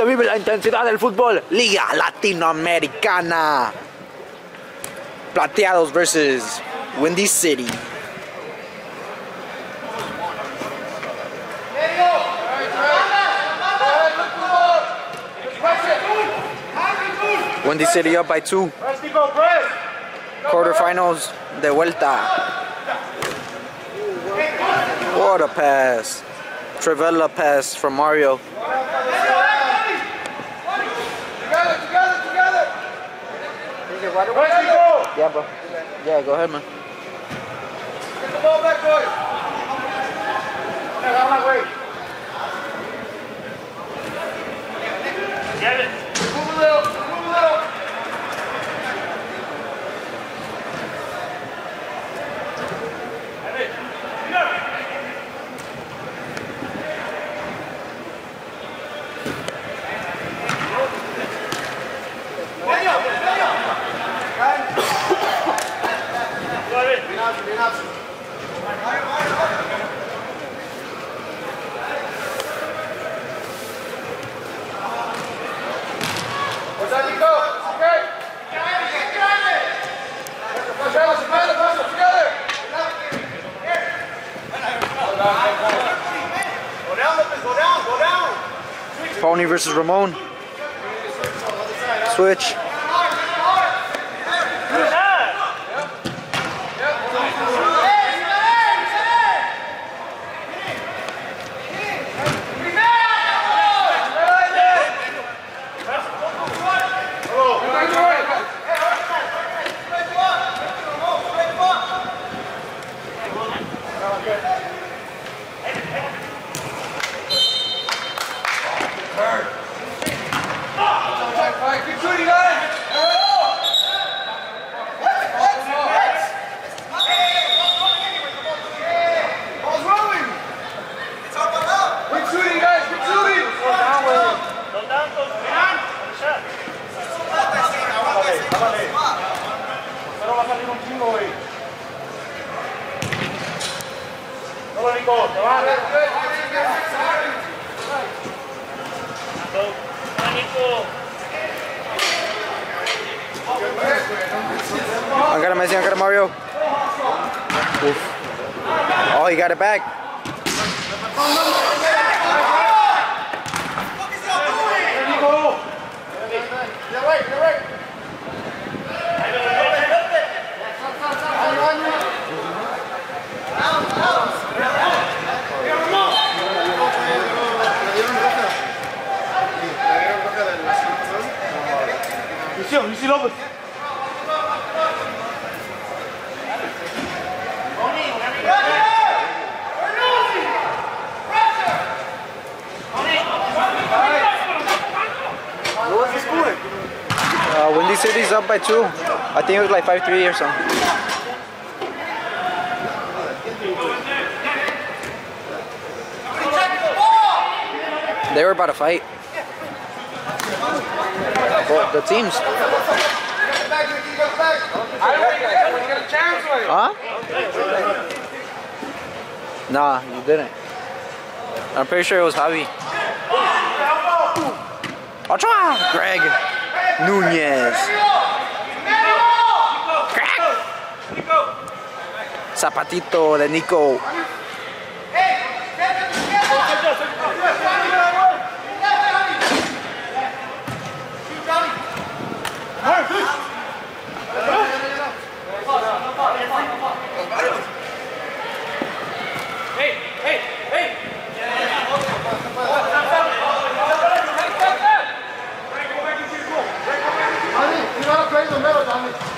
Se vive la intensidad del fútbol. Liga Latinoamericana. Plateados versus Windy City. Windy City up by two. Quarterfinals de vuelta. What a pass. Trivela pass from Mario. Yeah, bro. Yeah, go ahead, man. Get the ball back, boys. Yeah, out of my. Get it. Move a little. Move a little. Get it. Get it. Medio, medio. Bien, bien, bien. What's that, Nico? Okay. Pasa, pasa, pasa, together. Go down, Lopez, go down, go down. Pony versus Ramon. Switch. I got Messi, I got a Mario. Oof. Oh, he got it back. Nico. You're right, you're right. Lucio, Lucio López. What was the score? Uh, Windy City's up by two. I think it was like 5-3 or something. They were about to fight. Well, the teams. Huh? Nah, you didn't. I'm pretty sure it was Javi. Ochoa! Greg Crack! Zapatito de Nico. Agora tu é número, dá-me.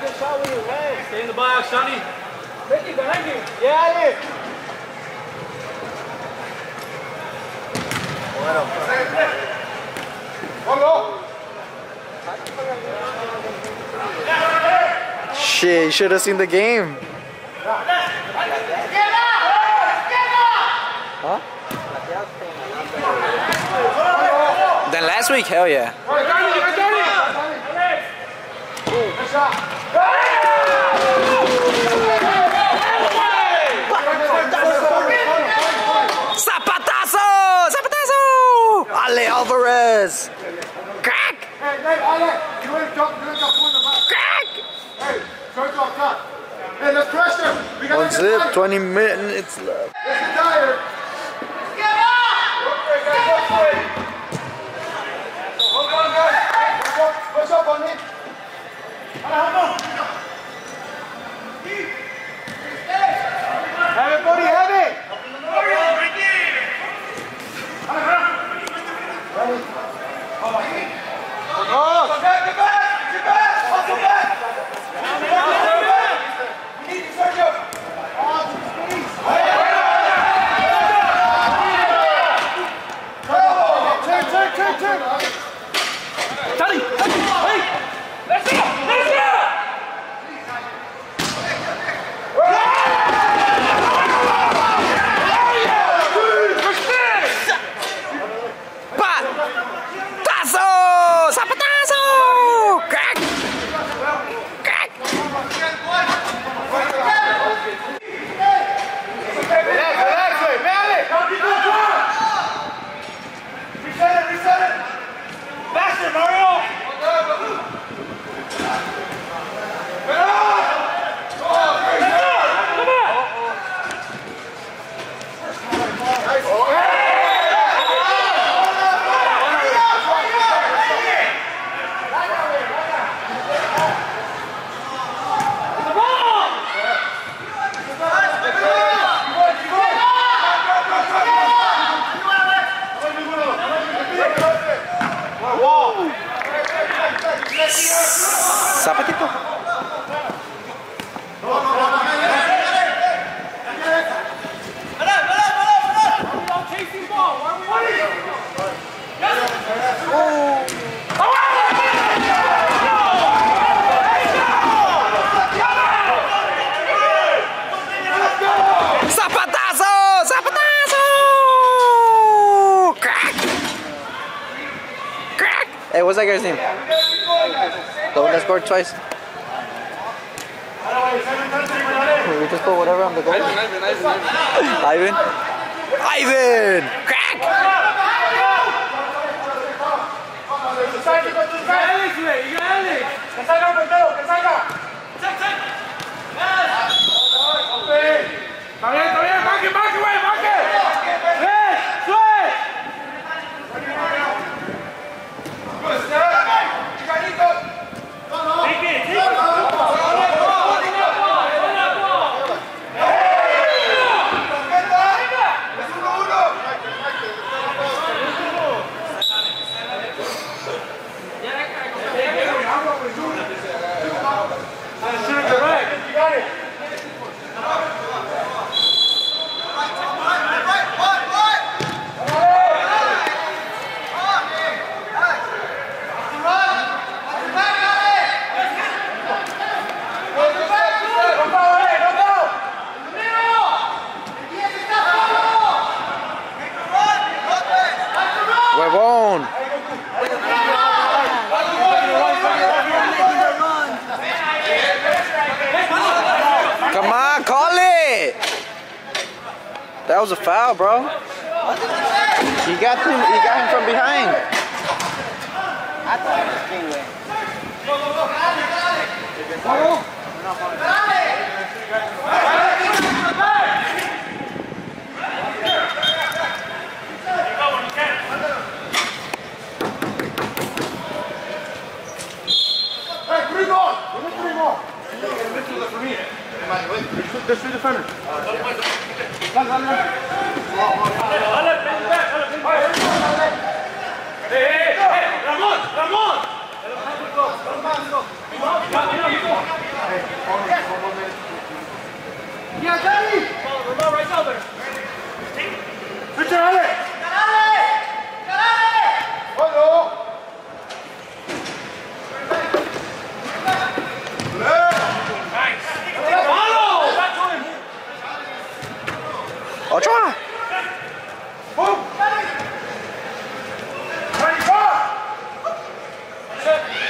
Back, Sonny. Ricky, behind you. Yeah, I Ali. Shit, you should have seen the game. Huh? Then last week, hell yeah. Zapatazo! Zapatazo! Ale Alvarez! Crack! Hey, hey, Ale, you ain't jump, you ain't jump in the back. Crack! Hey, start off top. Hey, let's pressure. We gotta One get zip, 20 minutes left. Let's get tired. Hold what's that guy's name? The one that scored twice. We just put whatever on the goal. Ivan. Ivan! Crack! Got Alex. Que salga el portero, que salga. Está bien, está bien, marque, marque, güey, marque. ¡Eh! ¡Sue! Take it, take it. Huevón! Come on, call it! That was a foul, bro. He got him, he got him from behind. Hey, three more. We need three more. There's three defenders. Dale, dale, dale. Alex, bring back, Alex, bring back. Hey, hey, hey, Ramon, Ramon. Yeah, Daddy! Remote right shoulder. Switch it, Ale! Hello! Nice. Follow. Back to him. Ochoa! Boom! Ready, go!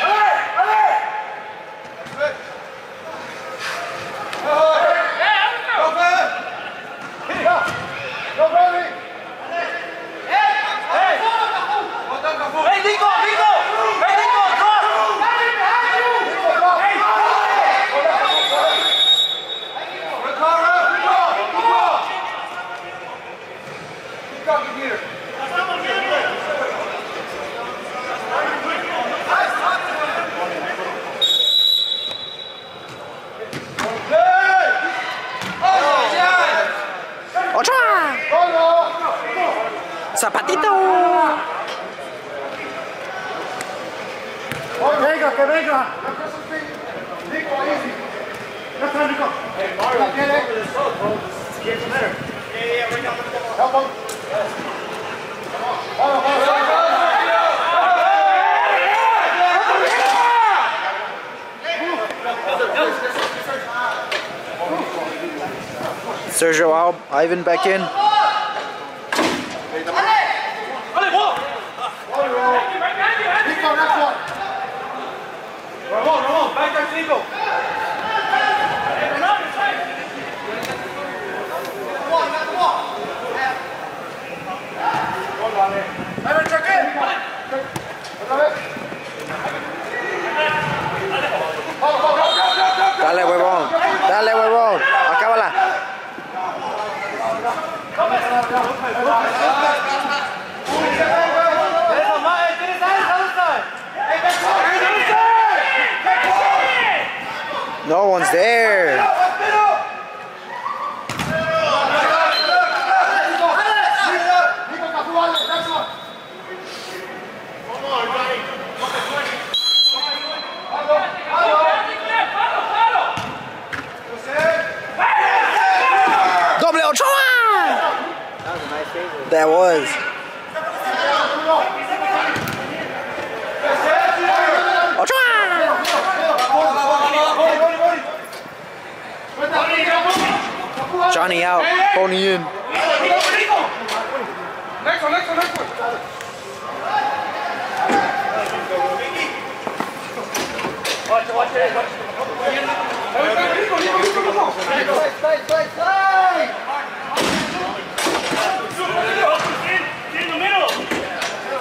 Ale! Ale! Go, man! Yeah. Go, baby! Hey, Nico, Nico. Hey, Nico, cross. Ochoa! Zapatito! Venga, que venga. Nico, easy. Let's go, Nico. Hey, Mario, get it. Help him. Come on. Follow, follow, follow. Sergio Al, Ivan back in. Dale, huevón. Dale, huevón. Acábala. No one's there. Nico, Cafu, Ale, next one. Doble Ochoa! That was. Johnny out, Pony in. One, next one, next one. Slide, slide, slide, slide. In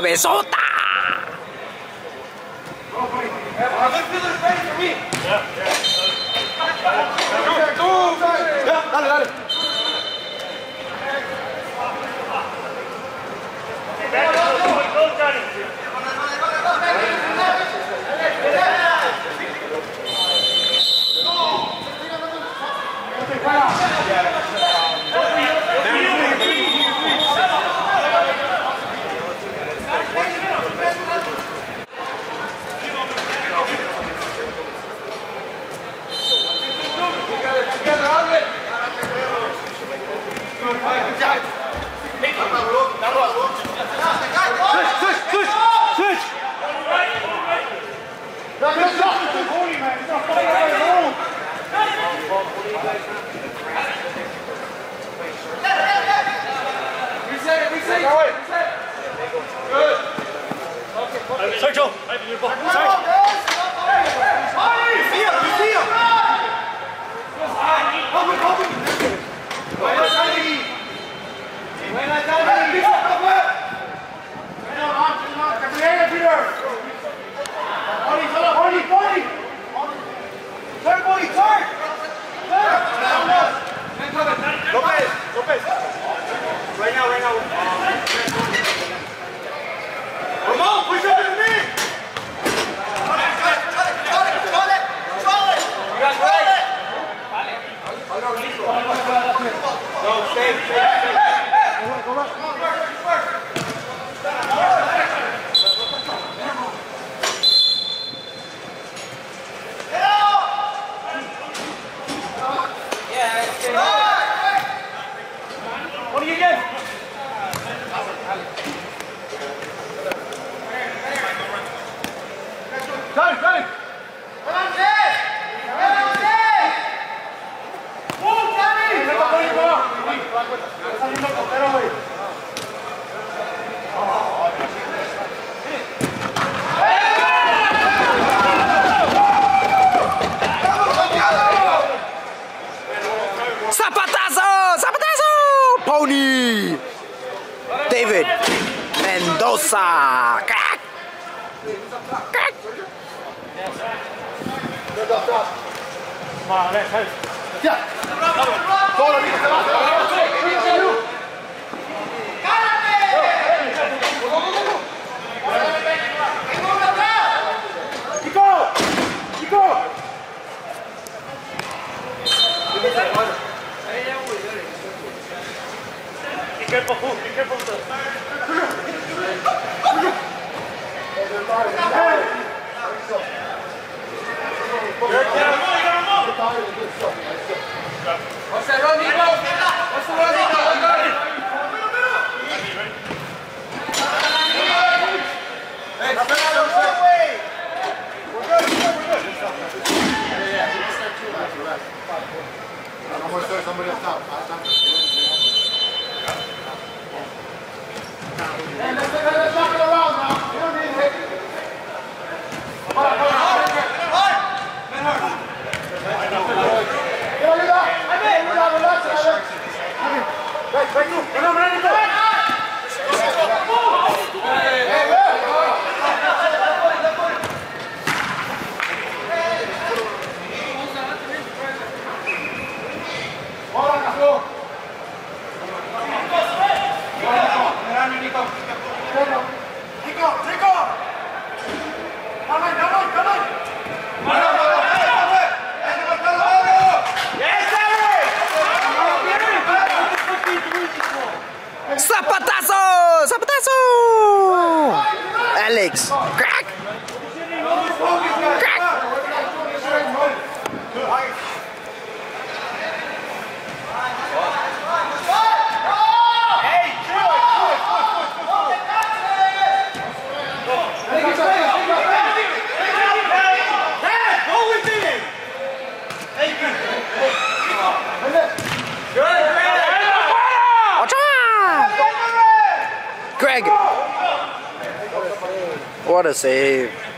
Cabezota. Dale, dale. No, stay, stay, stay. Go back, go back. Come on, work, work, work. David Mendoza! Crack! Crack! Come on, let's We're good, we're good. Yeah, yeah, yeah. We're going to start two left, left. Five, four. Around now. You don't need it. Come on, come on. Get on your back. Get on your back, relax, Alex. Right, right, you. Come on, ready, go. Hey, hey. Hold on, go. Nico, Nico. Come on, come on, come on. Zapatazo! Zapatazo! Alex! Crack! Crack! Ochoa! Greg! What a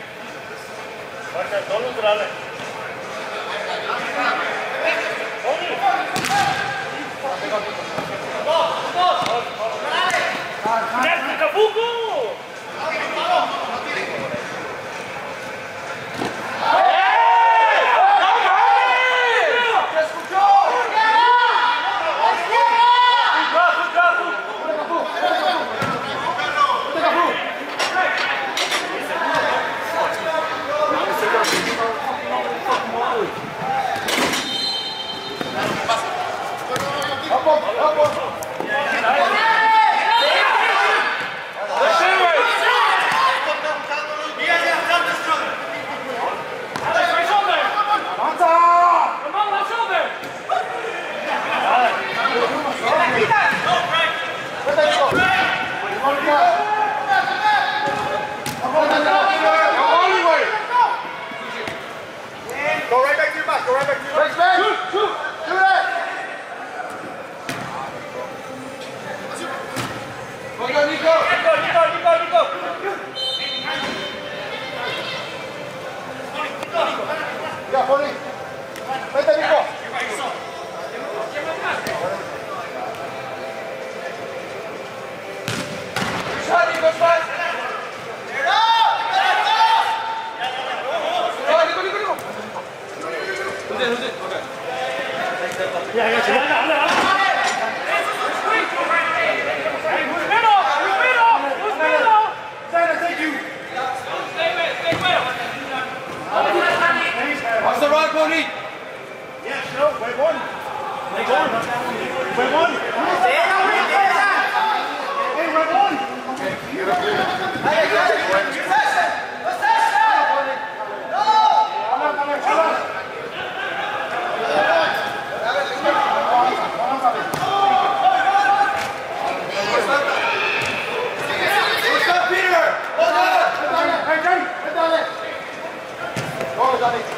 save. Go right back to your back. Go right back to your back. Thanks, man. Shoot, shoot. Do that. Go, go, Nico. Ya, Poli. Vete, Nico. Shot, Nico,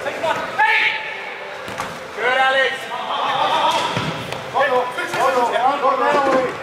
Take it off. não, hein?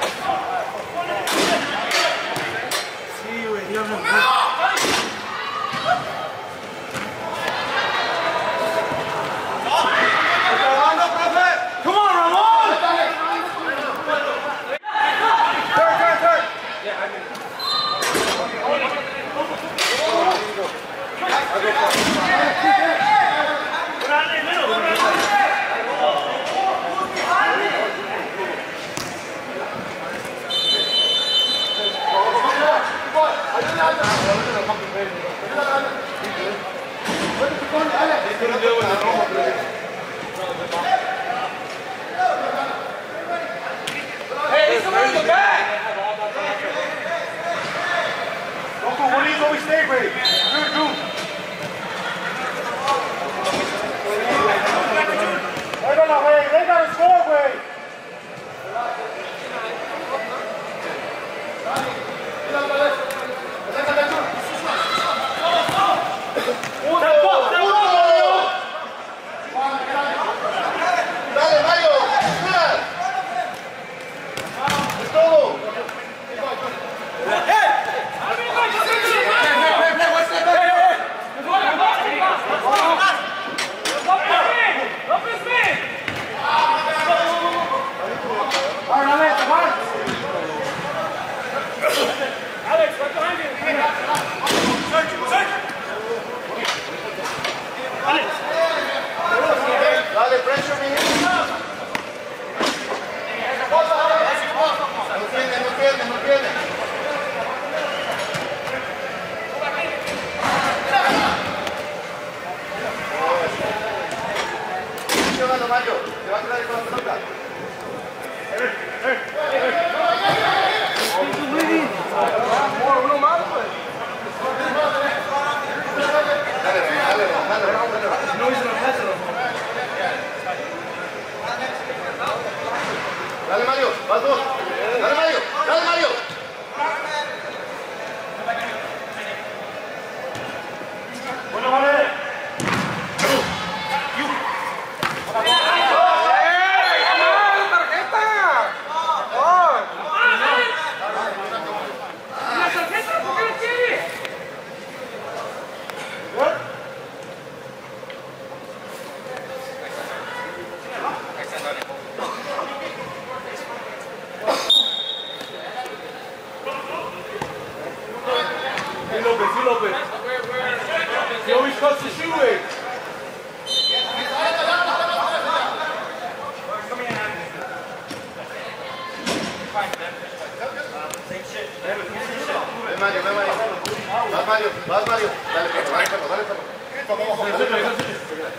Mario, vas Mario, dale, manéjalo, dale,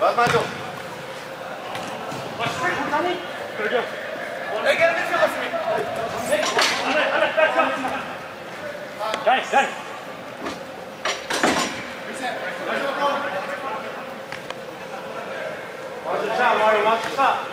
Vas Mario. Guys, guys. Watch the shot, Mario, watch the shot.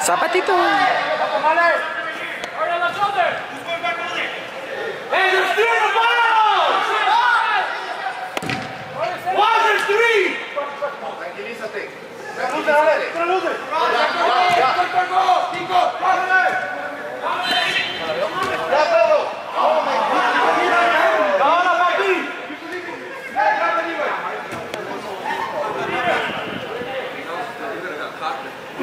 Zapatito. Tranquilízate. Tranquilízate. Tranquilízate.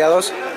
Plateados.